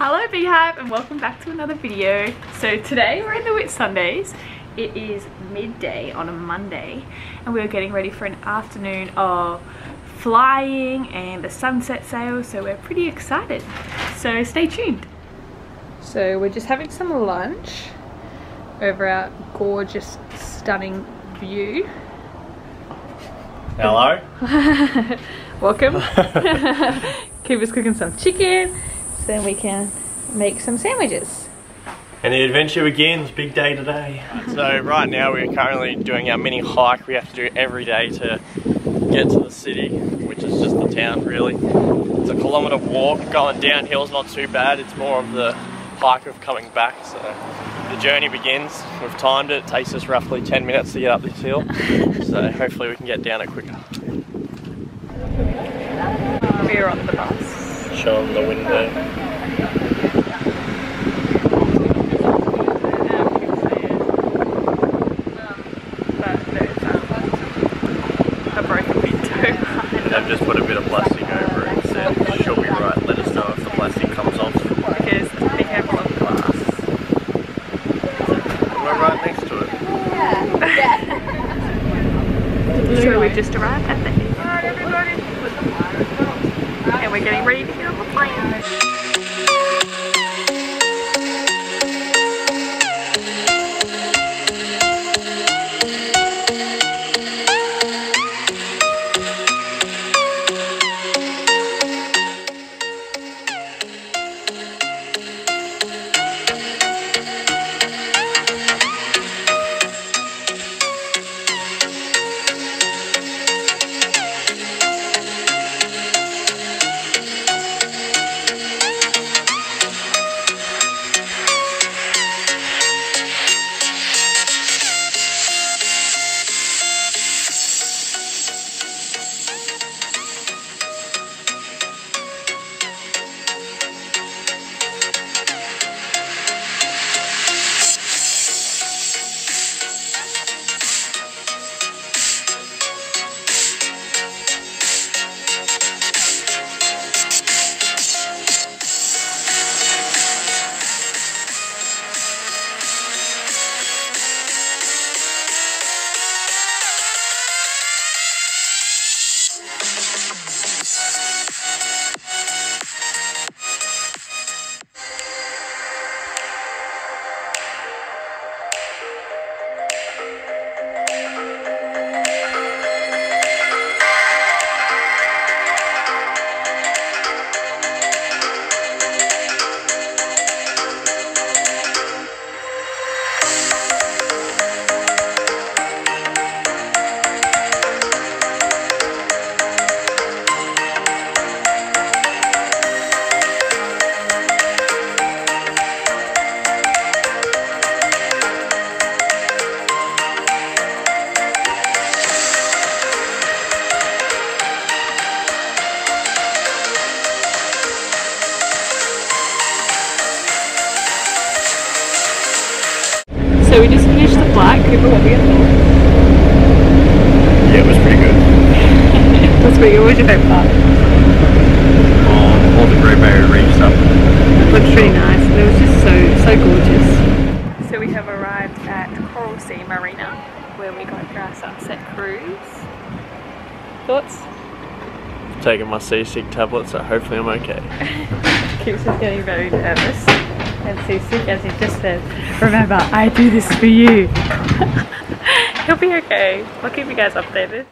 Hello B-Hive and welcome back to another video. So today we're in the Whitsundays. It is midday on a Monday and we're getting ready for an afternoon of flying and the sunset sail so we're pretty excited. So stay tuned. So we're just having some lunch over our gorgeous stunning view. Hello. Welcome. Cooper's cooking some chicken so then we can make some sandwiches. And the adventure begins, big day today. So right now we're currently doing our mini hike we have to do every day to get to the city, which is just the town really. It's a kilometre walk, going downhill is not too bad, it's more of the hike of coming back. So the journey begins, we've timed it, it takes us roughly 10 minutes to get up this hill. so hopefully we can get down it quicker. We're on the bus. Show them the window. They've just put a bit of plastic over it and said, she'll be right, let us know if the plastic comes off. Because be careful of glass. We're right next to it. So we've just arrived at the and we're getting ready to get on the plane. So we just finished the flight. Cooper, what were thoughts? Yeah, it was pretty good. That's pretty good. What was your favourite part? Oh, all the Great Barrier Reef stuff. It looked pretty nice and it was just so, so gorgeous. So we have arrived at Coral Sea Marina where we're going for our sunset cruise. Thoughts? Taking my seasick tablet, so hopefully I'm okay. Keeps is getting very nervous and seasick as he just said, remember, I do this for you. He'll be okay. I'll keep you guys updated.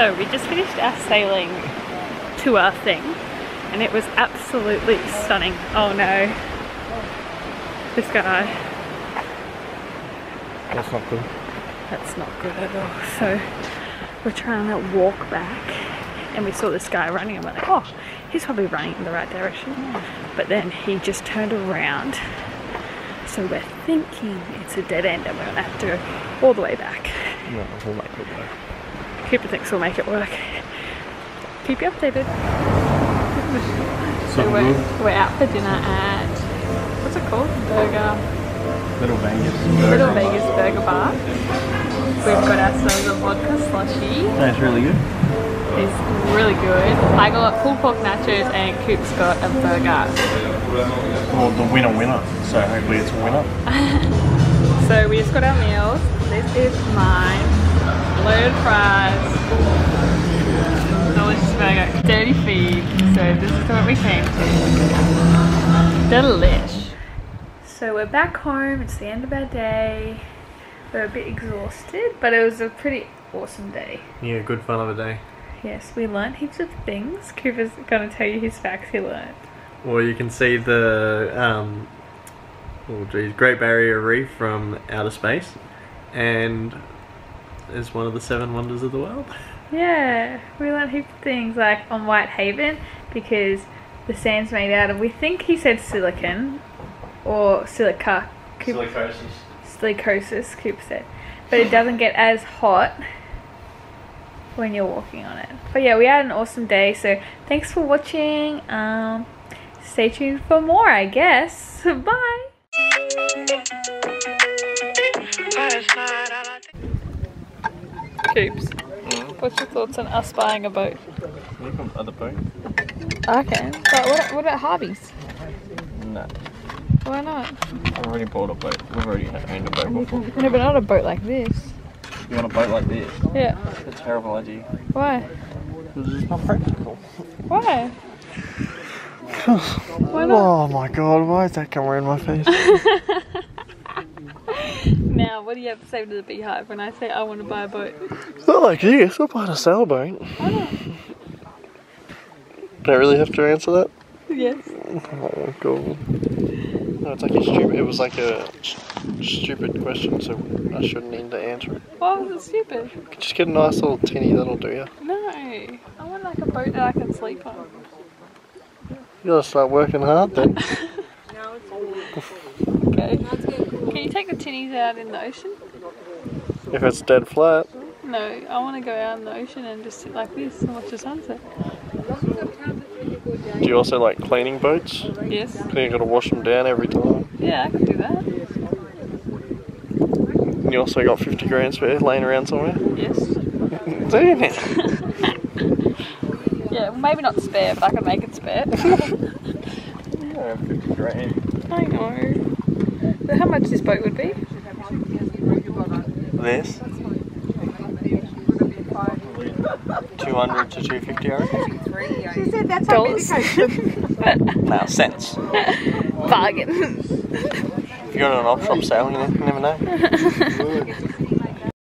So we just finished our sailing tour thing and it was absolutely stunning. Oh no. This guy. That's not good. That's not good at all. So we're trying to walk back and we saw this guy running and we're like, oh, he's probably running in the right direction. But then he just turned around. So we're thinking it's a dead end and we're gonna have to go all the way back. No, we'll make it. Cooper thinks we'll make it work. Keep you updated. So we're, we're out for dinner at, what's it called? Burger, Little Vegas. Little Vegas Burger Bar. We've got ourselves a vodka slushy. That's really good. It's really good. I got pulled pork nachos and Coop's got a burger. Well, the winner winner. So hopefully it's a winner. So we just got our meals. This is mine. Loaded fries. Delicious burger. Dirty feed. So this is what we came to. Delish. So we're back home. It's the end of our day. We're a bit exhausted, but it was a pretty awesome day. Yeah, good fun of a day. Yes, we learned heaps of things. Cooper's gonna tell you his facts he learned. Well, you can see the um, oh geez, Great Barrier Reef from outer space, and is one of the seven wonders of the world. Yeah, we learned heaps of things like on Whitehaven because the sand's made out of, we think he said silicon or silica. Coop, Silicosis. silicosis, Coop said. But it doesn't get as hot when you're walking on it. But yeah, we had an awesome day. So thanks for watching. Um, stay tuned for more, I guess. Bye. Coops, what's your thoughts on us buying a boat? You can other boat? Okay, but what, what about Harvey's? No, Why not? I've already bought a boat. We've already owned a boat before. No, but not a boat like this. You want a boat like this? Yeah. It's a terrible idea. Why? Because it's not practical. Why? Why not? Oh my god, why is that camera in my face? Now, what do you have to say to the B-Hive when I say I want to buy a boat? it's not like this, we're buying a sailboat. Why not? Do I really have to answer that? Yes. Oh god. No, it's like a stupid, it was like a st- stupid question, so I shouldn't need to answer it. Why was it stupid? Just get a nice little tinny, that'll do you. No. I want like a boat that I can sleep on. You gotta start working hard then. Okay. Can you take the tinnies out in the ocean? if it's dead flat. No, I want to go out in the ocean and just sit like this and watch the sunset. Do you also like cleaning boats? Yes. So you gotta wash them down every time. Yeah, I can do that. And you also got 50 grand spare laying around somewhere. Yes. Damn it. Yeah, well, maybe not spare, but I can make it spare. Yeah, 50 grand. I know. But how much this boat would be? This? 200 to 250 I reckon. She said that's Dollars. No, cents. Bargain. If you go to an op shop sale, you never know.